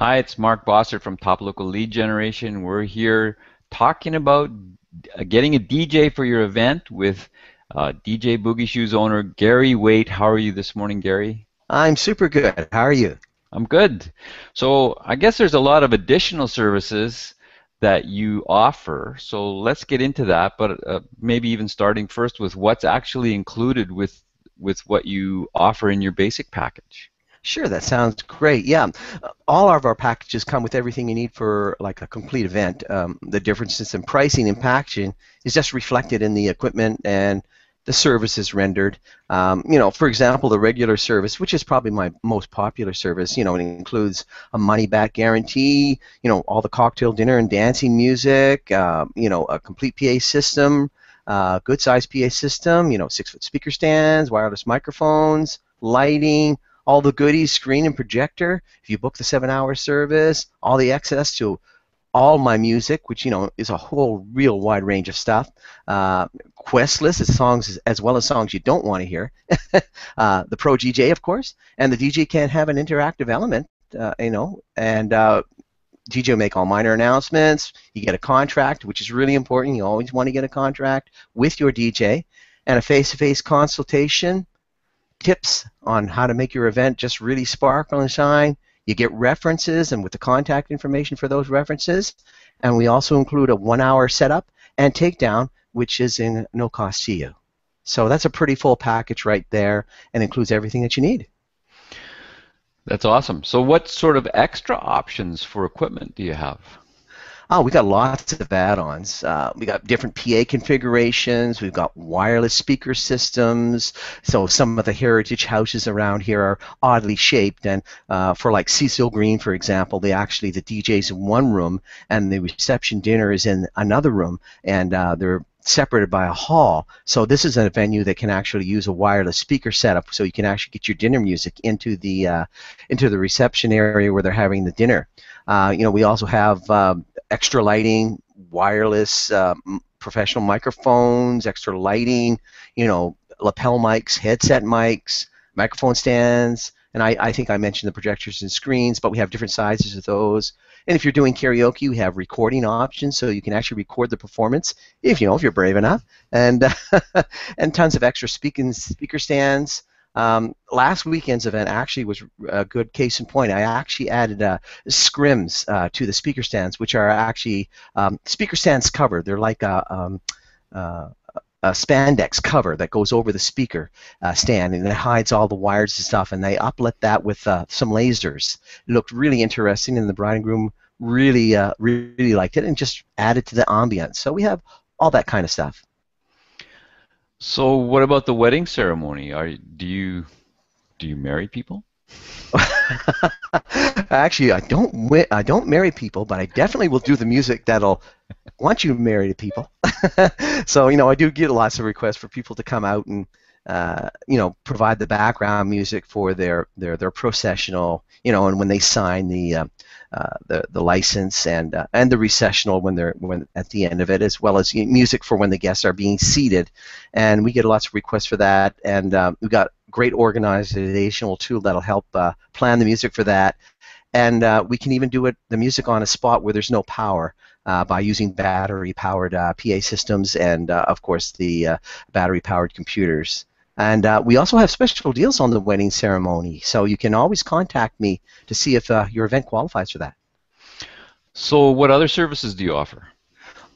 Hi, it's Mark Bossert from Top Local Lead Generation. We're here talking about getting a DJ for your event with uh, DJ Boogie Shoes owner Gary Waight. How are you this morning, Gary? I'm super good. How are you? I'm good. So I guess there's a lot of additional services that you offer. So let's get into that, but uh, maybe even starting first with what's actually included with with what you offer in your basic package. Sure, that sounds great. Yeah, all of our packages come with everything you need for like a complete event. Um, the differences in pricing and packaging is just reflected in the equipment and the services rendered. Um, you know, for example, the regular service, which is probably my most popular service, you know, it includes a money-back guarantee, you know, all the cocktail dinner and dancing music, uh, you know, a complete PA system, uh, good-sized PA system, you know, six-foot speaker stands, wireless microphones, lighting, all the goodies, screen and projector. If you book the seven-hour service, all the access to all my music, which you know is a whole real wide range of stuff. Uh, quest list is songs as well as songs you don't want to hear. uh, the Pro DJ, of course, and the DJ can have an interactive element, uh, you know, and uh, DJ will make all minor announcements. You get a contract, which is really important. You always want to get a contract with your DJ, and a face-to-face consultation tips on how to make your event just really sparkle and shine. You get references and with the contact information for those references. And we also include a one hour setup and takedown, which is in no cost to you. So that's a pretty full package right there and includes everything that you need. That's awesome. So what sort of extra options for equipment do you have? Oh, we got lots of add-ons. Uh, we got different PA configurations. We've got wireless speaker systems. So some of the heritage houses around here are oddly shaped, and uh, for like Cecil Green, for example, they actually the DJ's in one room and the reception dinner is in another room, and uh, they're separated by a hall. So this is a venue that can actually use a wireless speaker setup, so you can actually get your dinner music into the uh, into the reception area where they're having the dinner. Uh, you know, we also have um, extra lighting, wireless uh, professional microphones, extra lighting, you know, lapel mics, headset mics, microphone stands, and I, I think I mentioned the projectors and screens, but we have different sizes of those. And if you're doing karaoke, we have recording options, so you can actually record the performance if you know if you're brave enough, and and tons of extra speaking speaker stands. Um, last weekend's event actually was a good case in point. I actually added uh, scrims uh, to the speaker stands, which are actually um, speaker stands covered. They're like a, um, uh, a spandex cover that goes over the speaker uh, stand and it hides all the wires and stuff. And they uplit that with uh, some lasers. It looked really interesting, and the bride and groom really, uh, really liked it, and just added to the ambience. So we have all that kind of stuff. So, what about the wedding ceremony? Are do you do you marry people? Actually, I don't. I don't marry people, but I definitely will do the music that'll want you to marry people. so, you know, I do get lots of requests for people to come out and uh, you know, provide the background music for their their their processional, you know, and when they sign the uh, uh, the the license and uh, and the recessional when they're when at the end of it, as well as music for when the guests are being seated, and we get lots of requests for that, and um, we've got great organizational tool that'll help uh, plan the music for that, and uh, we can even do it the music on a spot where there's no power. Uh, by using battery-powered uh, PA systems and, uh, of course, the uh, battery-powered computers. And uh, we also have special deals on the wedding ceremony, so you can always contact me to see if your event qualifies for that. So, what other services do you offer?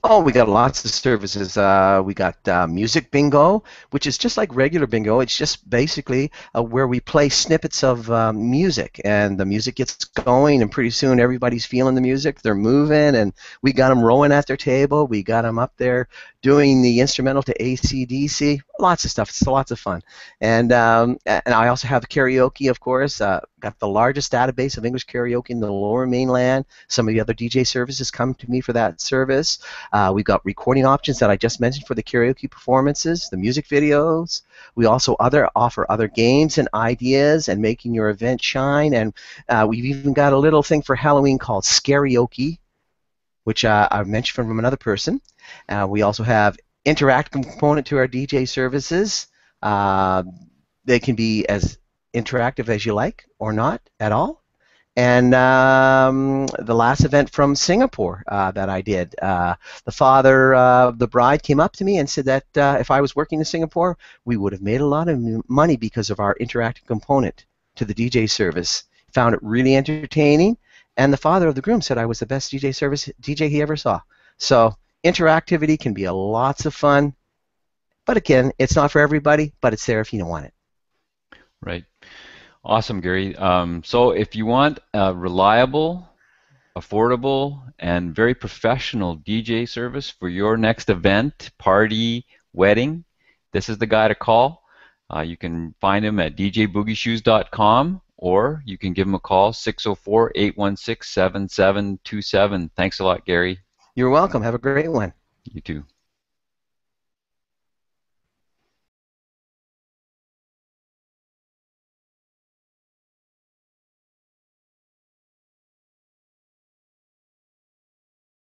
Oh, we got lots of services. Uh, we got uh, music bingo, which is just like regular bingo. It's just basically uh, where we play snippets of um, music, and the music gets going, and pretty soon everybody's feeling the music. They're moving, and we got them rowing at their table. We got them up there doing the instrumental to ACDC. Lots of stuff. It's lots of fun. And um, and I also have karaoke, of course. Got the largest database of English karaoke in the Lower Mainland. Some of the other DJ services come to me for that service. Uh, we've got recording options that I just mentioned for the karaoke performances, the music videos. We also other offer other games and ideas and making your event shine. And uh, we've even got a little thing for Halloween called Scarioke, which uh, I mentioned from another person. Uh, we also have interactive component to our DJ services. Uh, they can be as interactive as you like or not at all. And um, the last event from Singapore uh, that I did, uh, the father of the bride came up to me and said that uh, if I was working in Singapore, we would have made a lot of money because of our interactive component to the DJ service. Found it really entertaining, and the father of the groom said I was the best DJ service DJ he ever saw. So interactivity can be a lots of fun, but again, it's not for everybody, but it's there if you don't want it. Right. Awesome, Gary. Um, so if you want a reliable, affordable, and very professional DJ service for your next event, party, wedding, this is the guy to call. Uh, you can find him at djboogieshoes.com or you can give him a call 604-816-7727. Thanks a lot, Gary. You're welcome. Have a great one. You too.